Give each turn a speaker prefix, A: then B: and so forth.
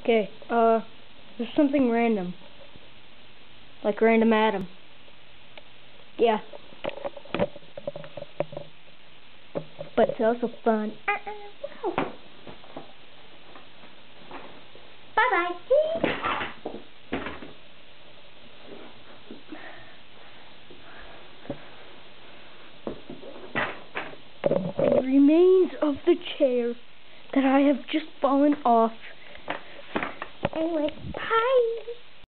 A: Okay, uh, there's something random. Like Random Adam. Yeah. But it's also fun.
B: Bye-bye.
A: The remains of the chair that I have just fallen off.
B: Anyway, bye.